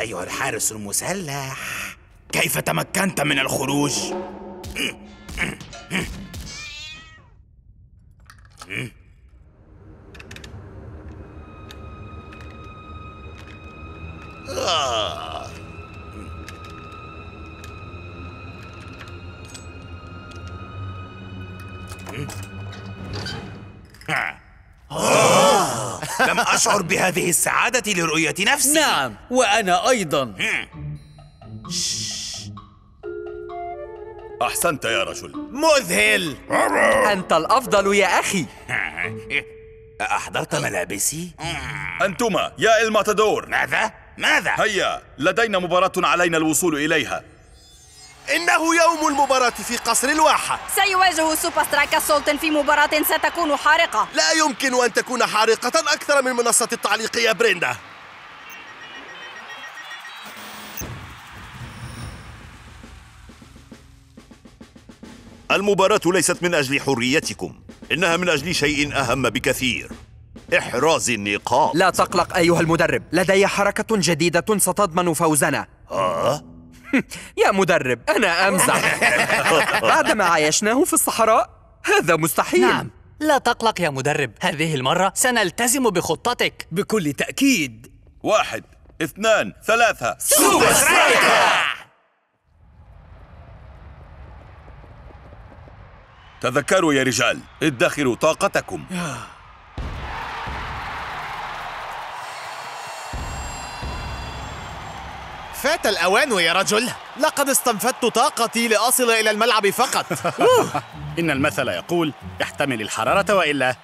أيها الحارس المسلح كيف تمكنت من الخروج؟ مم. آه. لم أشعر بهذه السعادة لرؤية نفسي نعم وأنا أيضا أحسنت يا رجل مذهل أنت الأفضل يا أخي أحضرت ملابسي؟ أنتما يا إلماتادور ماذا؟ ماذا؟ هيا لدينا مباراة علينا الوصول إليها إنه يوم المباراة في قصر الواحة. سيواجه سوبر سترايكا سولتن في مباراة ستكون حارقة. لا يمكن أن تكون حارقة أكثر من منصة التعليق يا بريندا. المباراة ليست من أجل حريتكم. إنها من أجل شيء أهم بكثير. إحراز النقاط لا تقلق أيها المدرب. لدي حركة جديدة ستضمن فوزنا. آه؟ يا مدرب أنا أمزح. بعدما عايشناه في الصحراء هذا مستحيل. نعم. لا تقلق يا مدرب هذه المرة سنلتزم بخطتك. بكل تأكيد. واحد اثنان ثلاثة. سوبر سترايكر! تذكروا يا رجال ادخروا طاقتكم. فات الأوان يا رجل. لقد استنفدت طاقتي لأصل إلى الملعب فقط. إن المثل يقول احتمل الحرارة وإلا.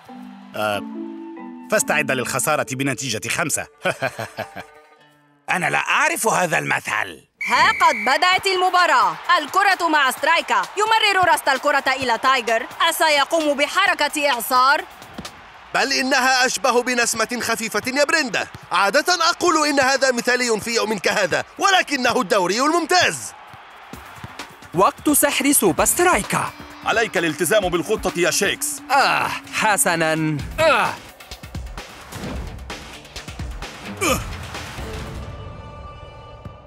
آه فاستعد للخسارة بنتيجة خمسة. أنا لا أعرف هذا المثل. ها قد بدأت المباراة. الكرة مع سترايكا. يمرر راستا الكرة إلى تايجر. أسيقوم بحركة إعصار؟ بل إنها أشبه بنسمة خفيفة يا بريندا عادة أقول إن هذا مثالي في يوم كهذا ولكنه الدوري الممتاز. وقت سحر سوبر سترايكا. عليك الالتزام بالخطة يا شيكس. آه حسناً. آه.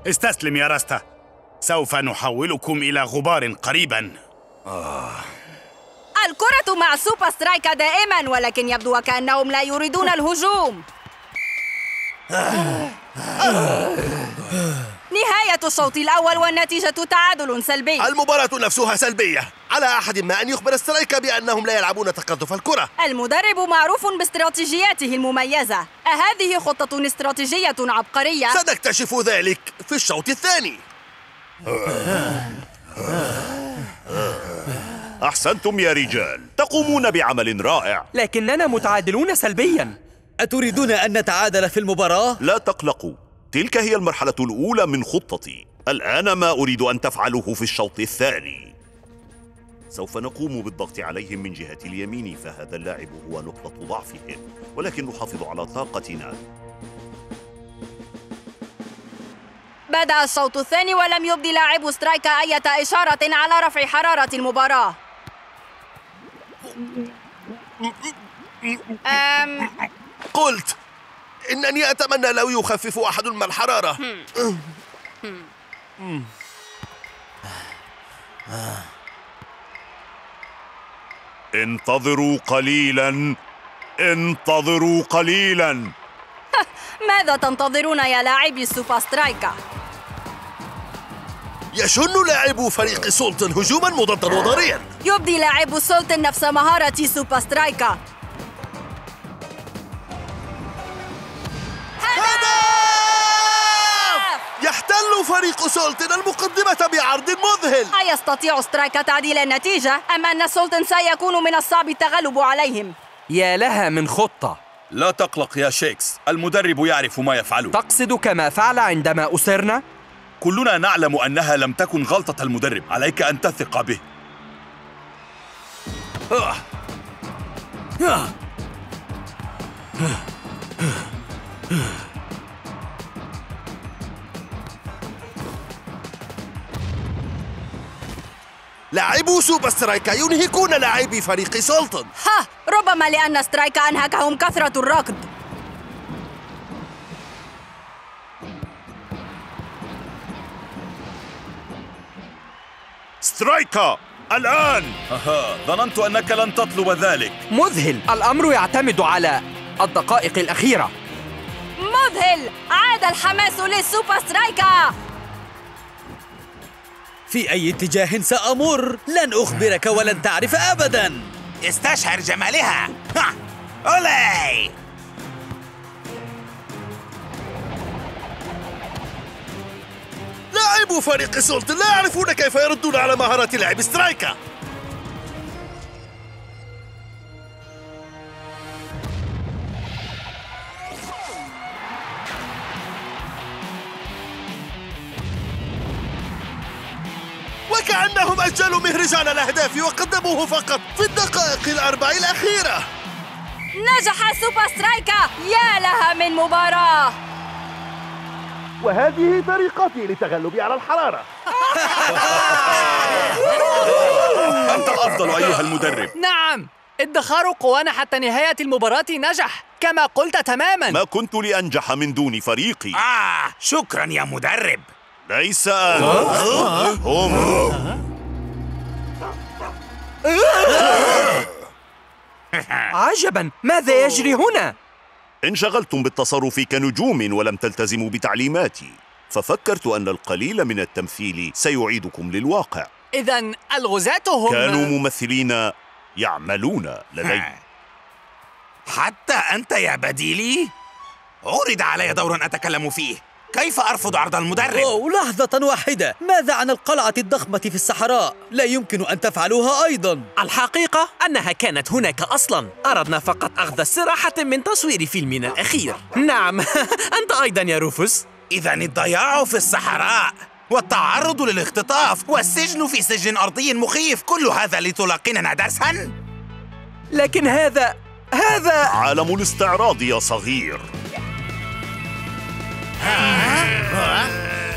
استسلم يا راستا. سوف نحولكم إلى غبار قريبا. آه. الكرة مع سوبر سترايكا دائما ولكن يبدو وكأنهم لا يريدون الهجوم. نهاية الشوط الأول والنتيجة تعادل سلبي. المباراة نفسها سلبية. على أحد ما أن يخبر سترايكا بأنهم لا يلعبون تقاذف الكرة. المدرب معروف باستراتيجياته المميزة. أهذه خطة استراتيجية عبقرية؟ سنكتشف ذلك في الشوط الثاني. أحسنتم يا رجال. تقومون بعمل رائع. لكننا متعادلون سلبيا. أتريدون أن نتعادل في المباراة؟ لا تقلقوا. تلك هي المرحلة الأولى من خطتي. الآن ما أريد أن تفعلوه في الشوط الثاني. سوف نقوم بالضغط عليهم من جهة اليمين فهذا اللاعب هو نقطة ضعفهم. ولكن نحافظ على طاقتنا. بدأ الشوط الثاني ولم يبدي لاعب سترايكا أي إشارة على رفع حرارة المباراة. أم... قلت إنني أتمنى لو يخفف أحد ما الحرارة انتظروا قليلا. انتظروا قليلا. ماذا تنتظرون يا لاعبي السوبر سترايكا؟ يشن لاعبو فريق سولتن هجوما مضادا وضاريا يبدي لاعب سولتن نفس مهارة سوبر سترايكا يحتل فريق سولتن المقدمة بعرض مذهل. أيستطيع سترايكا تعديل النتيجة أم أن سولتن سيكون من الصعب التغلب عليهم؟ يا لها من خطة. لا تقلق يا شيكس المدرب يعرف ما يفعله تقصد كما فعل عندما أسرنا؟ كلنا نعلم أنها لم تكن غلطة المدرب. عليك أن تثق به. لاعبو سوبر سترايكا ينهكون لاعبي فريق سولتن ها ربما لأن سترايكا أنهكهم كثرة الركض. سترايكا الآن. أها ظننت أنك لن تطلب ذلك. مذهل. الأمر يعتمد على الدقائق الأخيرة. مذهل! عاد الحماس للسوبر سترايكا في أي اتجاه سأمر؟ لن أخبرك ولن تعرف أبدا. استشعر جمالها. ها. لاعبو فريق سولتن لا يعرفون كيف يردون على مهارات لاعب سترايكا وكأنهم أجلوا مهرجان الأهداف وقدموه فقط في الدقائق الأربع الأخيرة. نجح سوبر سترايكا يا لها من مباراة. وهذه طريقتي للتغلب على الحرارة. أنت الأفضل أيها المدرب. نعم ادخار قوانا حتى نهاية المباراة نجح كما قلت تماما. ما كنت لأنجح من دون فريقي. آه شكرا يا مدرب. ليس أنا. هم. عجبا ماذا يجري هنا؟ انشغلتم بالتصرف كنجوم ولم تلتزموا بتعليماتي. ففكرت أن القليل من التمثيل سيعيدكم للواقع. إذا الغزاة هم كانوا ممثلين يعملون لدي. حتى أنت يا بديلي؟ عرض علي دور أتكلم فيه. كيف أرفض عرض المدرب؟ أوه لحظة واحدة. ماذا عن القلعة الضخمة في الصحراء؟ لا يمكن أن تفعلوها أيضا. الحقيقة أنها كانت هناك أصلا. أردنا فقط أخذ استراحة من تصوير فيلمنا الأخير. نعم. أنت أيضا يا روفوس. إذا الضياع في الصحراء والتعرض للاختطاف والسجن في سجن أرضي مخيف. كل هذا لتلقننا درسا؟ لكن هذا هذا عالم الاستعراض يا صغير. Huh? Huh?